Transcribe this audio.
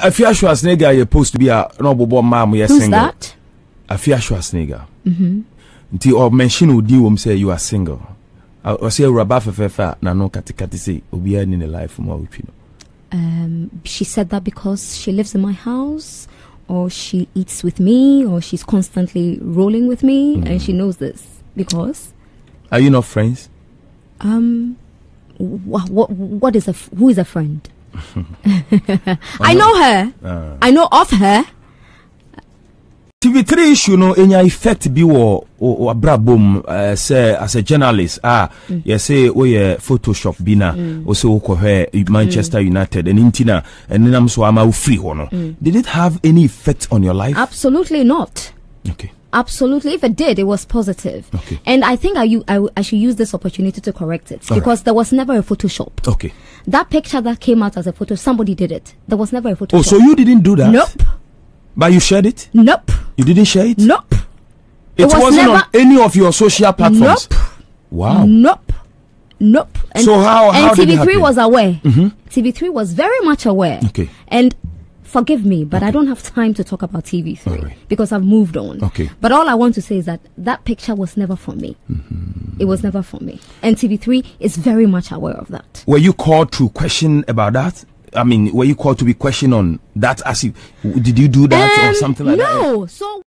Afia Schwarzenegger yɛ post bi a na ɔbobɔ mmaa mo yɛ Who's single. that? Afia Schwarzenegger. Nti ɔ mention odin wɔm sɛ you are single. Ɔsɛ awuraba fɛfɛɛfɛ a n'ano katekate sɛ obiara ni ne life mu a otwi no. Um, she said that because she lives in my house, or she eats with me, or she's constantly rolling with me, and she knows this because Are you not friends? um, wh- what what is a f- who is a friend? I know her. Ah. I know of her. TV3 issue no enya effect bi wɔ abrabɔ mu uh, eh, sɛ as a journalist a yɛsɛ woyɛ photoshop bi na wo sɛ wokɔhwɛ manchester united ɛno nti na ɛnenam so ama wo firi hɔ no did it have any effect on your life? Absolutely not. okay Absolutely. If it did, it was positive. Okay. And I think I, I, I should use this opportunity to correct it All right. because there was never a Photoshop. okay That picture that came out as a photo, somebody did it. There was never a Photoshop. oh so you didn't do that Nope. but you shared it Nope. you didn't share it Nope. it, was wasn't on never- any of your social platforms Nope. wow Nope. Nope. And, So how- how and did it TV3 happen? Mm-hmm. was aware. TV3 was very much aware. Okay. And forgive me, but I don't have time to talk about TV3 All right. because I've moved on. Okay. But all I want to say is that that picture was never for me. Mm-hmm. It was never for me. And TV3 is very much aware of that. were you called to question about that I mean, were you called to be questioned on that? As if, did you do that or Um, something like that? no. So